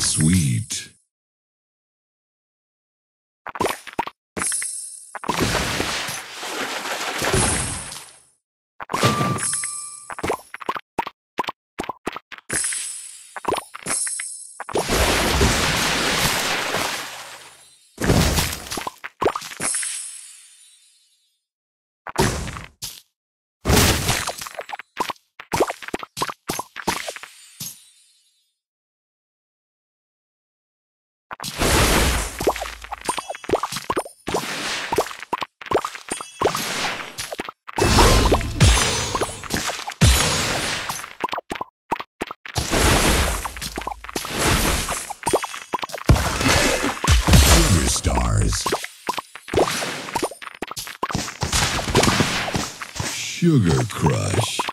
Sweet. Stars. Sugar crush.